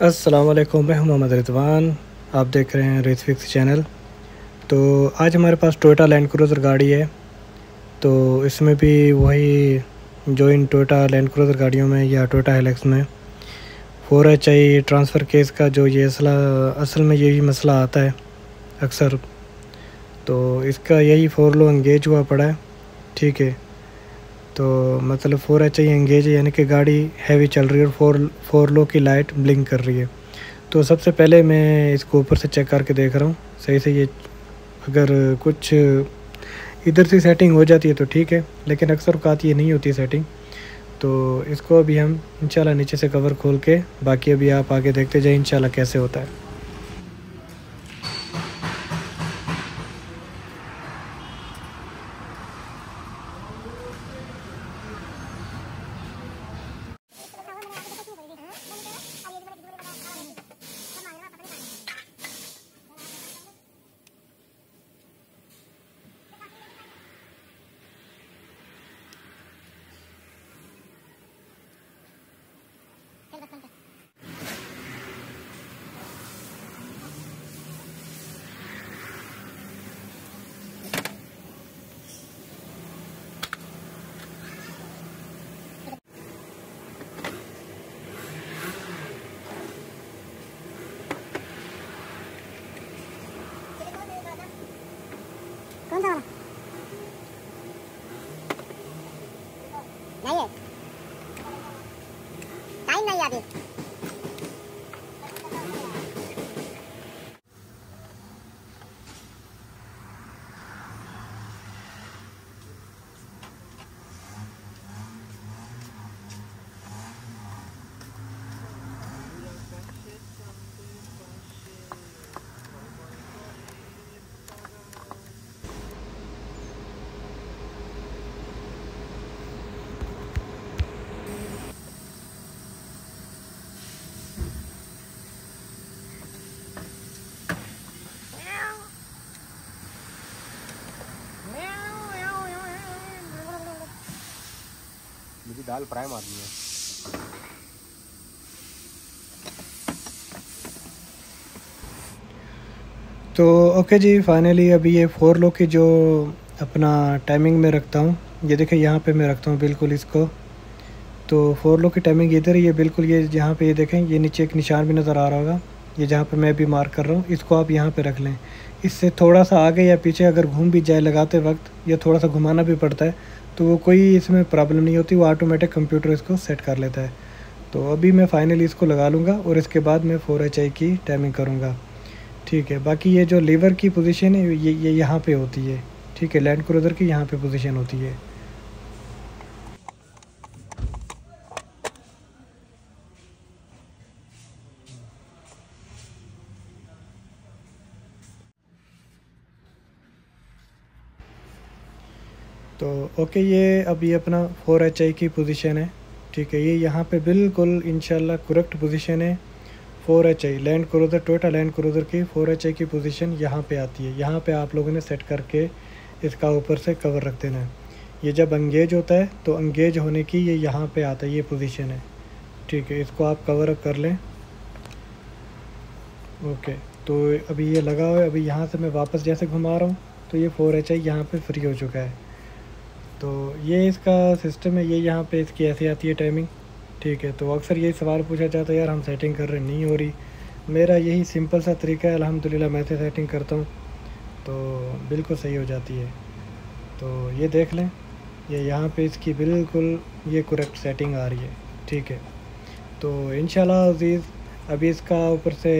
असलकुम मैं हूँ मोहम्मद रिजवान। आप देख रहे हैं रेस चैनल तो आज हमारे पास टोयोटा लैंड क्रूज़र गाड़ी है। तो इसमें भी वही जो इन टोयोटा लैंड क्रूज़र गाड़ियों में या टोयोटा हेलेक्स में four H I transfer case का जो ये असला, असल में यही मसला आता है, अक्सर। तो इसका यही फोर लो इंगेज हुआ पड़ा है। ठीक है। तो मतलब फोर एच आई एंगेज है, यानी कि गाड़ी हैवी चल रही है और फोर फोर लो की लाइट ब्लिंक कर रही है। तो सबसे पहले मैं इसको ऊपर से चेक करके देख रहा हूँ। सही से ये अगर कुछ इधर से सेटिंग हो जाती है तो ठीक है, लेकिन अक्सर औकात ये नहीं होती सेटिंग तो इसको अभी हम इंशाल्लाह नीचे से कवर खोल के बाकी अभी आप आगे देखते जाए, इंशाल्लाह कैसे होता है। कौन सा वाला दाल प्राइम आदमी है। तो ओके जी फाइनली अभी ये फोर लो की जो अपना टाइमिंग में रखता हूँ, ये देखिए यहाँ पे मैं रखता हूँ बिल्कुल इसको। तो फोर लो की टाइमिंग इधर ही है, बिल्कुल ये जहाँ पे ये देखें, ये नीचे एक निशान भी नज़र आ रहा होगा, ये जहाँ पे मैं भी मार्क कर रहा हूँ, इसको आप यहाँ पे रख लें। इससे थोड़ा सा आगे या पीछे अगर घूम भी जाए लगाते वक्त, या थोड़ा सा घुमाना भी पड़ता है तो वो कोई इसमें प्रॉब्लम नहीं होती, वो ऑटोमेटिक कंप्यूटर इसको सेट कर लेता है। तो अभी मैं फाइनली इसको लगा लूँगा और इसके बाद मैं फोर एच की टाइमिंग करूँगा। ठीक है, बाकी ये जो लीवर की पोजीशन है, ये ये यहाँ पे होती है। ठीक है लैंड क्रूज़र की यहाँ पे पोजीशन होती है। तो ओके ये ये अपना फोर एच आई की पोजीशन है, ठीक है? ये यहाँ पे बिल्कुल, इंशाल्लाह करेक्ट पोजीशन है। Four H I land cruiser Toyota land cruiser की फोर एच आई की पोजीशन यहाँ पे आती है। यहाँ पे आप लोगों ने सेट करके इसका ऊपर से कवर रख देना है। ये जब अंगेज होता है तो अंगेज होने की ये यहाँ पे आता है, ये पोजीशन है। ठीक है, इसको आप कवर अप कर लें। ओके तो अभी ये लगा हुआ है, अभी यहाँ से मैं वापस जैसे घुमा रहा हूँ तो ये फोर एच आई यहाँ पर फ्री हो चुका है। तो ये इसका सिस्टम है, ये यहाँ पे इसकी ऐसी आती है टाइमिंग ठीक है तो अक्सर यही सवाल पूछा जाता है, यार, हम सेटिंग कर रहे नहीं हो रही। मेरा यही सिंपल सा तरीका है अलहमदिल्ला मैं से सेटिंग करता हूँ तो बिल्कुल सही हो जाती है। तो ये देख लें, ये यहाँ पे इसकी बिल्कुल ये करेक्ट सेटिंग आ रही है। ठीक है तो इन अज़ीज़, अभी इसका ऊपर से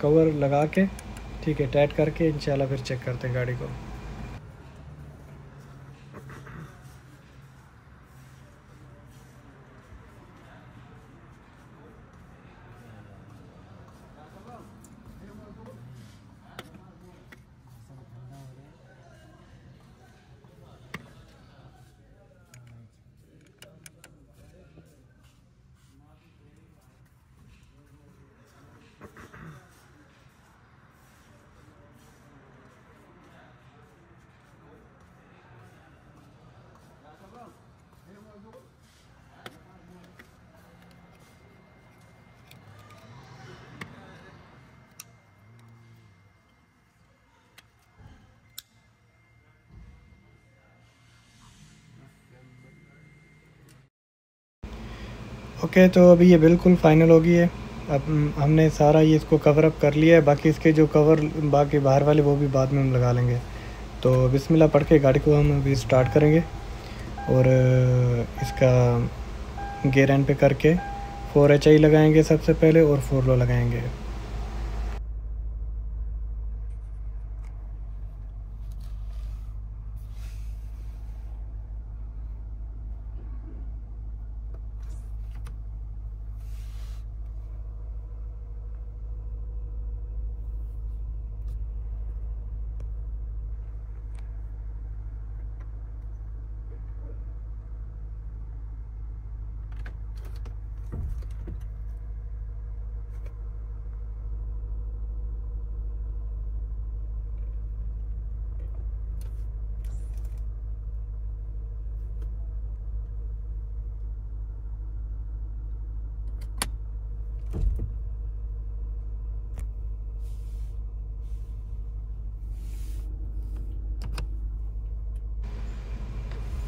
कवर लगा के, ठीक है टाइट करके इन फिर चेक करते हैं गाड़ी को। ओके तो अभी ये बिल्कुल फ़ाइनल हो गई है अब हमने सारा ये इसको कवर अप कर लिया है। बाकी इसके जो कवर बाकी बाहर वाले वो भी बाद में हम लगा लेंगे। तो बिस्मिल्लाह पढ़ के गाड़ी को हम अभी स्टार्ट करेंगे। और इसका गेयर एंड पे करके फोर एच आई लगाएँगे सबसे पहले और फोर लो लगाएँगे।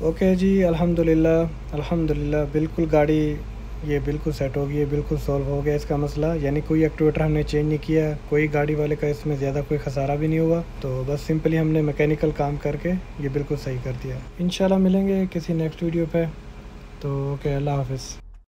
ओके जी, अल्हम्दुलिल्लाह अल्हम्दुलिल्लाह, बिल्कुल गाड़ी ये बिल्कुल सेट हो गई है, बिल्कुल सॉल्व हो गया इसका मसला। यानी कोई एक्टिवेटर हमने चेंज नहीं किया, कोई गाड़ी वाले का इसमें ज़्यादा कोई खसारा भी नहीं हुआ। तो बस सिंपली हमने मैकेनिकल काम करके ये बिल्कुल सही कर दिया। इन मिलेंगे किसी नेक्स्ट वीडियो पर तो ओके, अल्लाह हाफिज़।